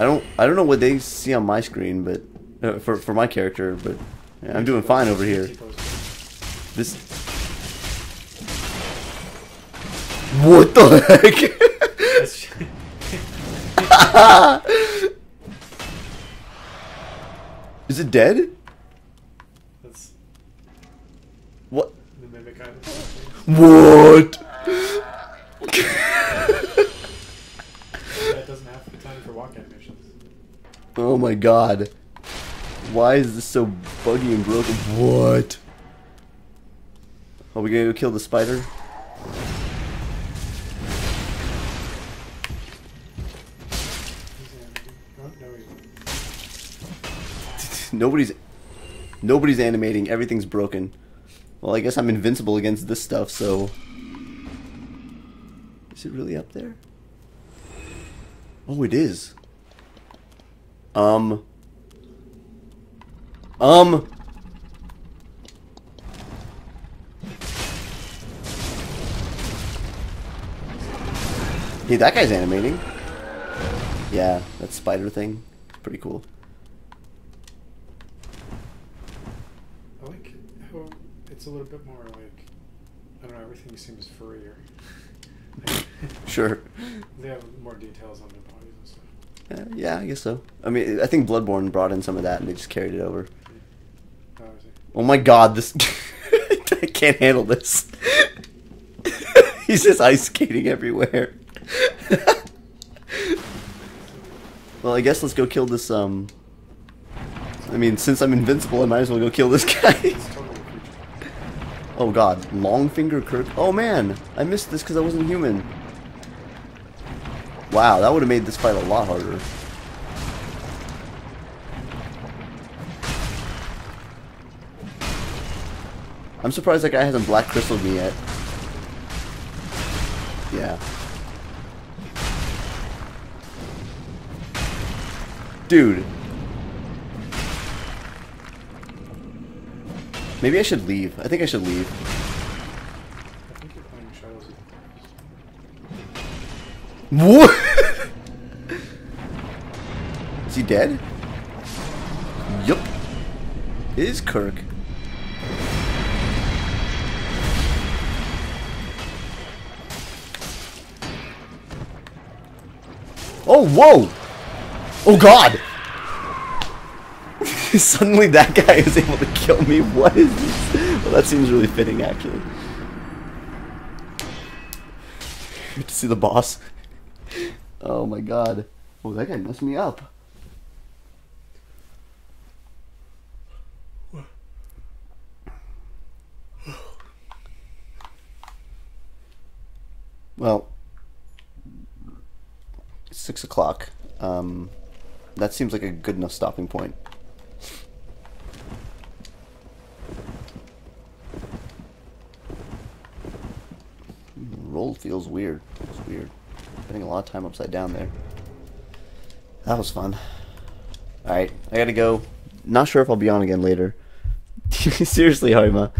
I don't I don't know what they see on my screen, but uh, for for my character, but yeah, I'm doing fine over here. This. What the heck? (laughs) Is it dead? That's What? the mimic. What? (laughs) That doesn't have the time for walk animations. Oh my god. Why is this so buggy and broken? What? Are we gonna go kill the spider? (laughs) Nobody's nobody's animating. Everything's broken. Well, I guess I'm invincible against this stuff. So, is it really up there? Oh, it is. Um. Um. Hey, that guy's animating. Yeah, that spider thing. Pretty cool. I like how it's a little bit more like I don't know. Everything seems furrier. (laughs) Sure. they have more details on their stuff. Uh, yeah, I guess so. I mean, I think Bloodborne brought in some of that, and they just carried it over. Oh, I see. My god, this (laughs) I can't handle this. (laughs) He's just ice skating everywhere. (laughs) well, I guess let's go kill this. Um, I mean, since I'm invincible, I might as well go kill this guy. It's totally a creature. oh god, Longfinger Kirk. Oh man, I missed this because I wasn't human. Wow, that would have made this fight a lot harder. I'm surprised that guy hasn't black crystaled me yet. Yeah. Dude. Maybe I should leave. I think I should leave. I think you're playing Shadows of the What? Is he dead? Yup. It is Kirk. Oh, whoa! Oh, God! (laughs) (laughs) Suddenly that guy is able to kill me. What is this? Well, that seems really fitting, actually. Good to see the boss. Oh my god. Oh, that guy messed me up. Well, six o'clock. Um, that seems like a good enough stopping point. Roll feels weird. It's weird. Spending a lot of time upside down there. That was fun. Alright, I gotta go. Not sure if I'll be on again later. (laughs) Seriously, Harima.